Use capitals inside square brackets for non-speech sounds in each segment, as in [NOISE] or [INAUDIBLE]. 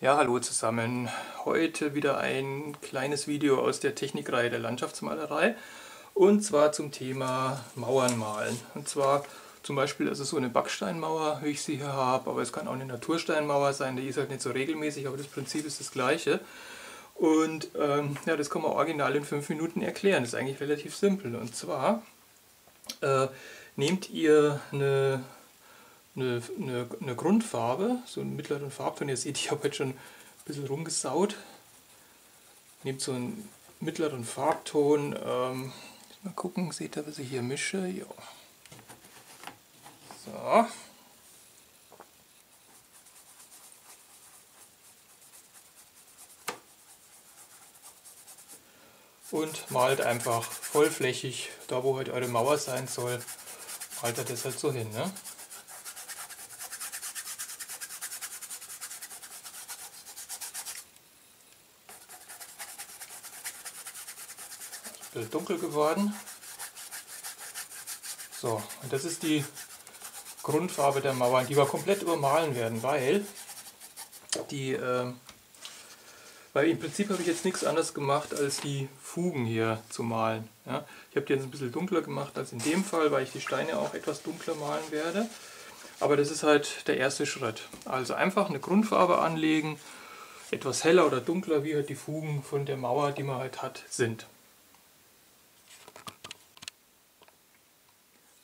Ja, hallo zusammen. Heute wieder ein kleines Video aus der Technikreihe der Landschaftsmalerei und zwar zum Thema Mauern malen. Und zwar zum Beispiel also so eine Backsteinmauer, wie ich sie hier habe, aber es kann auch eine Natursteinmauer sein, die ist halt nicht so regelmäßig, aber das Prinzip ist das gleiche. Und ähm, ja, das kann man original in fünf Minuten erklären. Das ist eigentlich relativ simpel. Und zwar äh, nehmt ihr eine eine, eine, eine Grundfarbe, so einen mittleren Farbton. Ihr seht, ich habe jetzt schon ein bisschen rumgesaut. Nehmt so einen mittleren Farbton. Ähm, mal gucken, seht ihr, was ich hier mische? Ja. So. Und malt einfach vollflächig, da wo halt eure Mauer sein soll, malt ihr das halt so hin. Ne? Bisschen dunkel geworden. So, und das ist die Grundfarbe der Mauern, die wir komplett übermalen werden, weil die, äh, weil im Prinzip habe ich jetzt nichts anderes gemacht, als die Fugen hier zu malen. Ja? Ich habe die jetzt ein bisschen dunkler gemacht als in dem Fall, weil ich die Steine auch etwas dunkler malen werde. Aber das ist halt der erste Schritt. Also einfach eine Grundfarbe anlegen, etwas heller oder dunkler, wie halt die Fugen von der Mauer, die man halt hat, sind.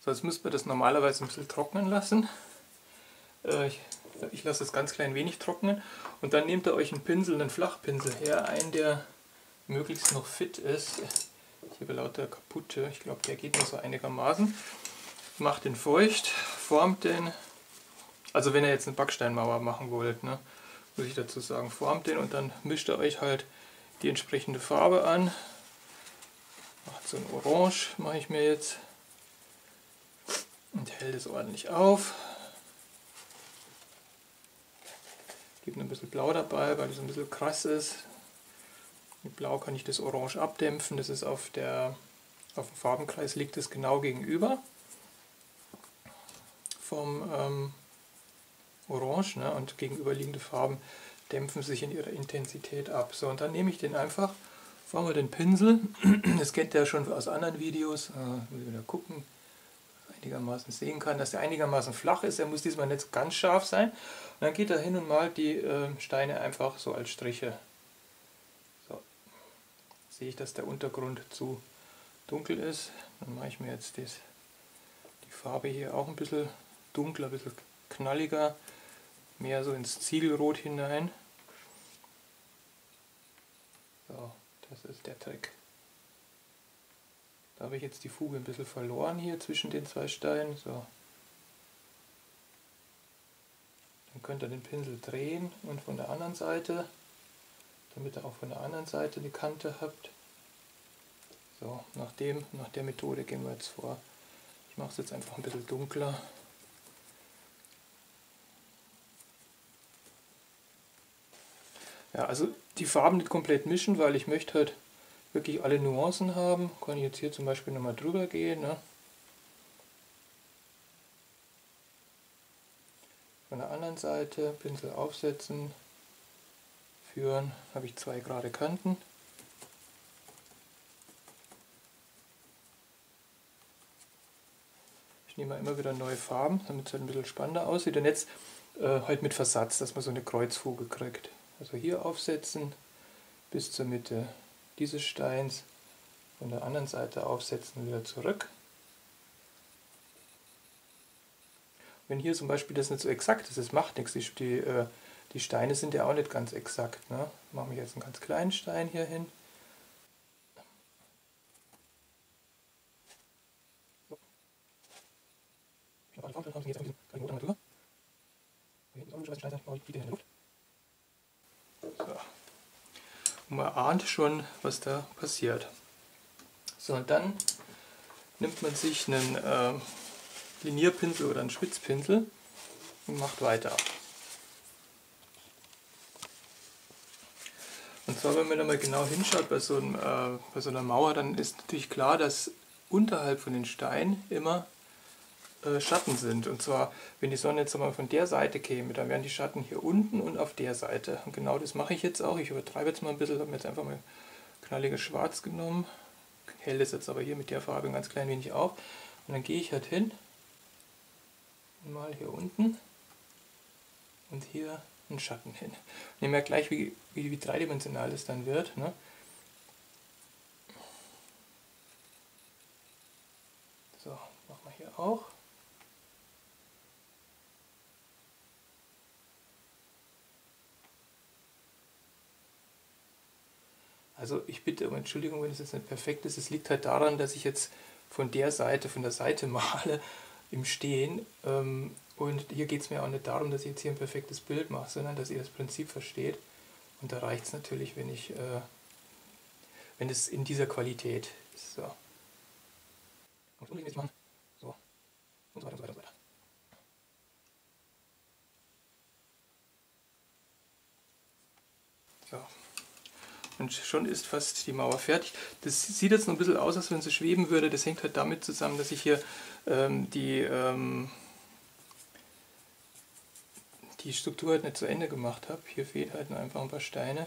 Jetzt müssten wir das normalerweise ein bisschen trocknen lassen. Äh, ich, ich lasse es ganz klein wenig trocknen. Und dann nehmt ihr euch einen Pinsel, einen Flachpinsel her, einen, der möglichst noch fit ist. Ich habe lauter kaputte, ich glaube der geht nur so einigermaßen. Macht den feucht, formt den, also wenn ihr jetzt eine Backsteinmauer machen wollt, ne, muss ich dazu sagen, formt den und dann mischt ihr euch halt die entsprechende Farbe an. Macht so ein Orange, mache ich mir jetzt und hält es ordentlich auf. Gibt ein bisschen Blau dabei, weil es ein bisschen krass ist. Mit Blau kann ich das Orange abdämpfen. Das ist auf, der, auf dem Farbenkreis liegt es genau gegenüber vom ähm, Orange ne? und gegenüberliegende Farben dämpfen sich in ihrer Intensität ab. So, und dann nehme ich den einfach, fahren wir den Pinsel, [CLEARS THROAT] das kennt ihr schon aus anderen Videos, äh, muss ich wieder gucken, einigermaßen sehen kann, dass er einigermaßen flach ist. Er muss diesmal nicht ganz scharf sein. Und dann geht er hin und malt die äh, Steine einfach so als Striche. So. Sehe ich, dass der Untergrund zu dunkel ist. Dann mache ich mir jetzt das, die Farbe hier auch ein bisschen dunkler, ein bisschen knalliger. Mehr so ins Ziegelrot hinein. So, das ist der Trick. Da habe ich jetzt die Fuge ein bisschen verloren hier zwischen den zwei Steinen. So. Dann könnt ihr den Pinsel drehen und von der anderen Seite, damit ihr auch von der anderen Seite eine Kante habt. So, nach, dem, nach der Methode gehen wir jetzt vor. Ich mache es jetzt einfach ein bisschen dunkler. Ja, also die Farben nicht komplett mischen, weil ich möchte halt wirklich alle Nuancen haben. Kann ich jetzt hier zum Beispiel nochmal drüber gehen. Ne? Von der anderen Seite Pinsel aufsetzen, führen, habe ich zwei gerade Kanten. Ich nehme immer wieder neue Farben, damit es halt ein bisschen spannender aussieht. Und jetzt äh, halt mit Versatz, dass man so eine Kreuzfuge kriegt. Also hier aufsetzen bis zur Mitte dieses Steins von der anderen Seite aufsetzen, wieder zurück. Wenn hier zum Beispiel das nicht so exakt ist, das macht nichts. Die, die, äh, die Steine sind ja auch nicht ganz exakt. Ne? Machen wir jetzt einen ganz kleinen Stein hier hin. So. Und man ahnt schon, was da passiert. So, und dann nimmt man sich einen äh, Linierpinsel oder einen Spitzpinsel und macht weiter. Und zwar, wenn man da mal genau hinschaut bei so, einem, äh, bei so einer Mauer, dann ist natürlich klar, dass unterhalb von den Steinen immer äh, Schatten sind. Und zwar, wenn die Sonne jetzt mal von der Seite käme, dann wären die Schatten hier unten und auf der Seite. Und genau das mache ich jetzt auch. Ich übertreibe jetzt mal ein bisschen, habe mir jetzt einfach mal knalliges Schwarz genommen. Hell ist jetzt aber hier mit der Farbe ein ganz klein wenig auf. Und dann gehe ich halt hin, mal hier unten und hier einen Schatten hin. Ihr merkt gleich, wie, wie, wie dreidimensional es dann wird. Ne? So, machen wir hier auch. Also ich bitte um Entschuldigung, wenn es jetzt nicht perfekt ist. Es liegt halt daran, dass ich jetzt von der Seite, von der Seite [LAUGHS] male im Stehen. Ähm, und hier geht es mir auch nicht darum, dass ich jetzt hier ein perfektes Bild mache, sondern dass ihr das Prinzip versteht. Und da reicht es natürlich, wenn ich, äh, wenn es in dieser Qualität ist. So. Und jetzt machen. So. Und so weiter und so weiter und so weiter. So. Und schon ist fast die Mauer fertig. Das sieht jetzt noch ein bisschen aus, als wenn sie schweben würde. Das hängt halt damit zusammen, dass ich hier ähm, die, ähm, die Struktur halt nicht zu Ende gemacht habe. Hier fehlt halt einfach ein paar Steine.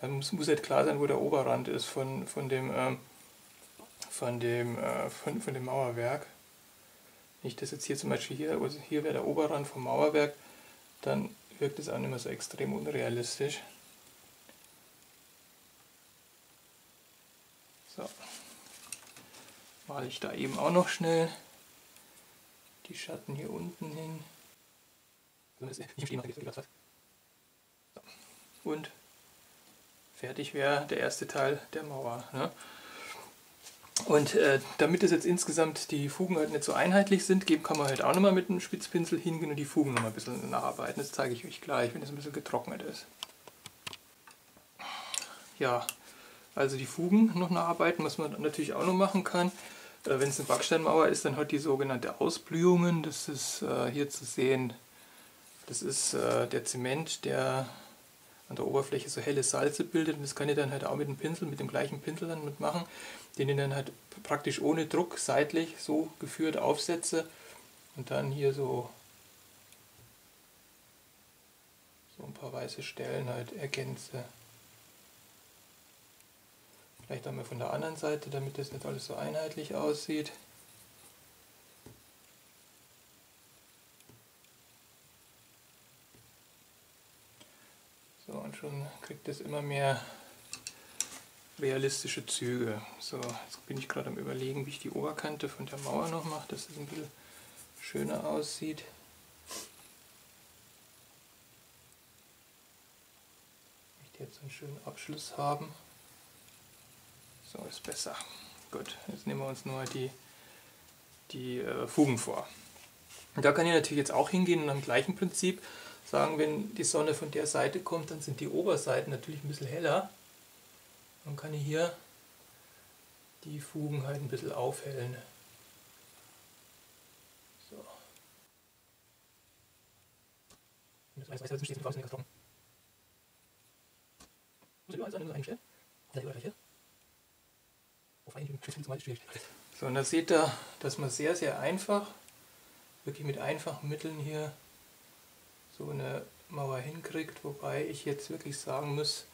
Dann muss, muss halt klar sein, wo der Oberrand ist von, von, dem, ähm, von, dem, äh, von, von dem Mauerwerk. Nicht, dass jetzt hier zum Beispiel hier, also hier wäre der Oberrand vom Mauerwerk, dann wirkt es auch nicht mehr so extrem unrealistisch. So. Male ich da eben auch noch schnell die Schatten hier unten hin. Und fertig wäre der erste Teil der Mauer. Ne? Und äh, damit es jetzt insgesamt die Fugen halt nicht so einheitlich sind, geben kann man halt auch nochmal mit einem Spitzpinsel hingehen und die Fugen nochmal ein bisschen nacharbeiten. Das zeige ich euch gleich, wenn es ein bisschen getrocknet ist. Ja, also die Fugen noch nacharbeiten, was man natürlich auch noch machen kann. Äh, Wenn es eine Backsteinmauer ist, dann hat die sogenannte Ausblühungen. Das ist äh, hier zu sehen. Das ist äh, der Zement, der an der Oberfläche so helle Salze bildet. Und das kann ich dann halt auch mit dem Pinsel, mit dem gleichen Pinsel dann mitmachen, den ich dann halt praktisch ohne Druck seitlich so geführt aufsetze und dann hier so, so ein paar weiße Stellen halt ergänze. Vielleicht einmal von der anderen Seite, damit das nicht alles so einheitlich aussieht. So, und schon kriegt es immer mehr realistische Züge. So, jetzt bin ich gerade am überlegen, wie ich die Oberkante von der Mauer noch mache, dass es ein bisschen schöner aussieht. Ich möchte jetzt einen schönen Abschluss haben. So ist besser. Gut, jetzt nehmen wir uns nur die, die äh, Fugen vor. Und da kann ich natürlich jetzt auch hingehen und am gleichen Prinzip sagen, wenn die Sonne von der Seite kommt, dann sind die Oberseiten natürlich ein bisschen heller. Dann kann ich hier die Fugen halt ein bisschen aufhellen. So. Das weiß, weiß, das So, und da seht ihr, dass man sehr, sehr einfach, wirklich mit einfachen Mitteln hier so eine Mauer hinkriegt, wobei ich jetzt wirklich sagen muss,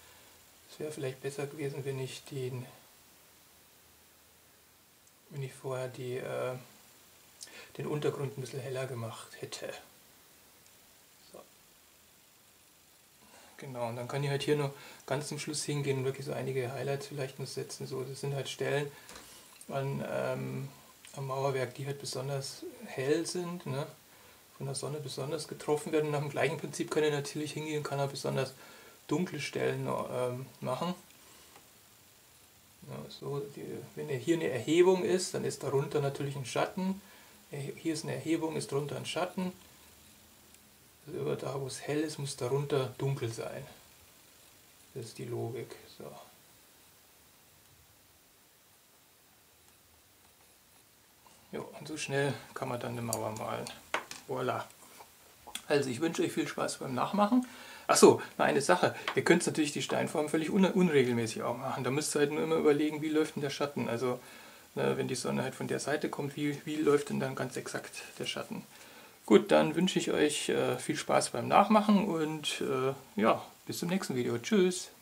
es wäre vielleicht besser gewesen, wenn ich den, wenn ich vorher die, äh, den Untergrund ein bisschen heller gemacht hätte. So. Genau, und dann kann ich halt hier noch ganz zum Schluss hingehen und wirklich so einige Highlights vielleicht noch setzen. So, das sind halt Stellen an, ähm, am Mauerwerk, die halt besonders hell sind, ne? von der Sonne besonders getroffen werden. Nach dem gleichen Prinzip kann ich natürlich hingehen und kann auch besonders dunkle Stellen ähm, machen. Ja, so die, wenn hier eine Erhebung ist, dann ist darunter natürlich ein Schatten. Hier ist eine Erhebung, ist darunter ein Schatten. Also über da, wo es hell ist, muss darunter dunkel sein. Das ist die Logik. So. Jo, und so schnell kann man dann eine Mauer malen. Voila. Also ich wünsche euch viel Spaß beim Nachmachen. Achso, eine Sache. Ihr könnt natürlich die Steinform völlig un unregelmäßig auch machen. Da müsst ihr halt nur immer überlegen, wie läuft denn der Schatten. Also Ne, wenn die Sonne halt von der Seite kommt, wie, wie läuft denn dann ganz exakt der Schatten. Gut, dann wünsche ich euch äh, viel Spaß beim Nachmachen und äh, ja, bis zum nächsten Video. Tschüss!